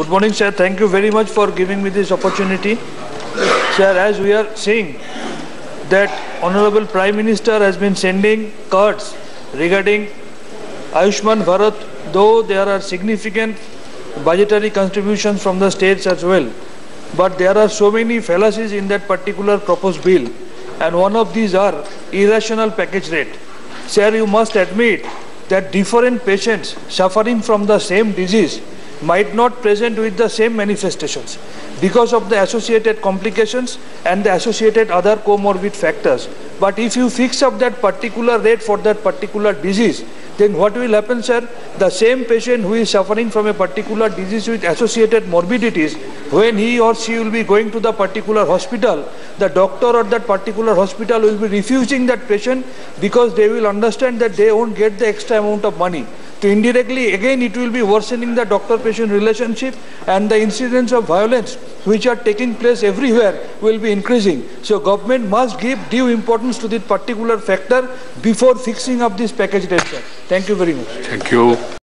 Good morning, sir. Thank you very much for giving me this opportunity. Sir, as we are seeing that Honorable Prime Minister has been sending cards regarding Ayushman Bharat, though there are significant budgetary contributions from the states as well. But there are so many fallacies in that particular proposed bill, and one of these are irrational package rate. Sir, you must admit that different patients suffering from the same disease might not present with the same manifestations because of the associated complications and the associated other comorbid factors. But if you fix up that particular rate for that particular disease, then what will happen, sir? The same patient who is suffering from a particular disease with associated morbidities, when he or she will be going to the particular hospital, the doctor or that particular hospital will be refusing that patient because they will understand that they won't get the extra amount of money. So indirectly, again, it will be worsening the doctor-patient relationship and the incidents of violence which are taking place everywhere will be increasing. So government must give due importance to this particular factor before fixing up this package. Thank you very much. Thank you.